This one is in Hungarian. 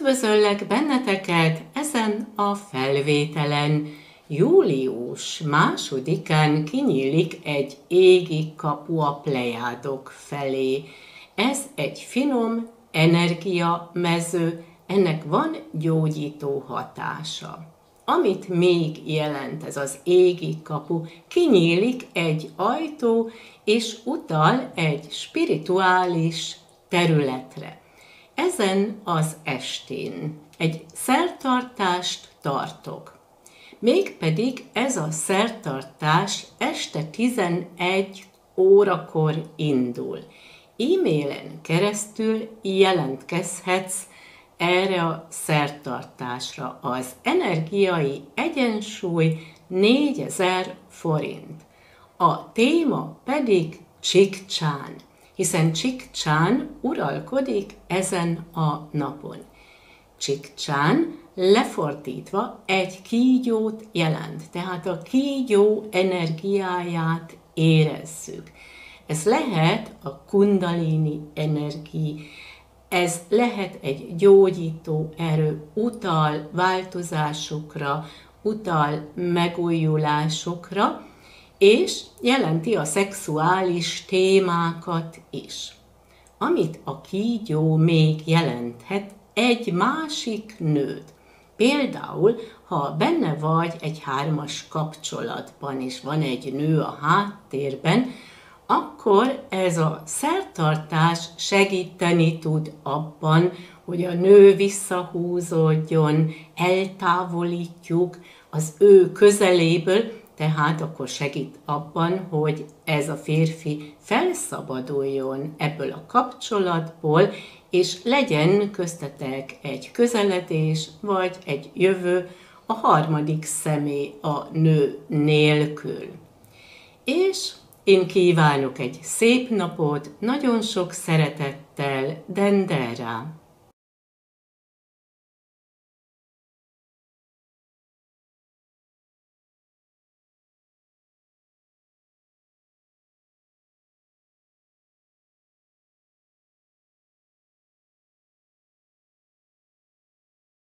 Üdvözöllek benneteket ezen a felvételen. Július másodikán kinyílik egy égi kapu a plejádok felé. Ez egy finom energia mező, ennek van gyógyító hatása. Amit még jelent ez az égi kapu, kinyílik egy ajtó, és utal egy spirituális területre. Ezen az estén egy szertartást tartok. Mégpedig ez a szertartás este 11 órakor indul. E-mailen keresztül jelentkezhetsz erre a szertartásra. Az energiai egyensúly 4000 forint. A téma pedig Csikcsán hiszen Csikcsán uralkodik ezen a napon. Csikcsán lefordítva egy kígyót jelent, tehát a kígyó energiáját érezzük. Ez lehet a kundalini energia, ez lehet egy gyógyító erő, utal változásokra, utal megújulásokra, és jelenti a szexuális témákat is. Amit a kígyó még jelenthet egy másik nőt. Például, ha benne vagy egy hármas kapcsolatban, és van egy nő a háttérben, akkor ez a szertartás segíteni tud abban, hogy a nő visszahúzódjon, eltávolítjuk az ő közeléből, tehát akkor segít abban, hogy ez a férfi felszabaduljon ebből a kapcsolatból, és legyen köztetek egy közeledés, vagy egy jövő a harmadik személy a nő nélkül. És én kívánok egy szép napot, nagyon sok szeretettel, Dendera!